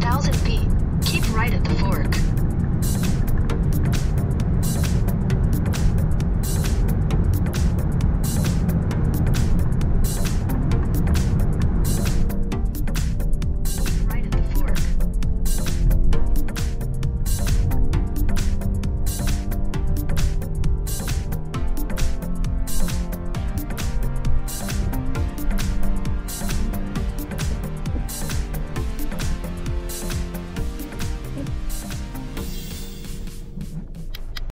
1000 feet. Keep right at the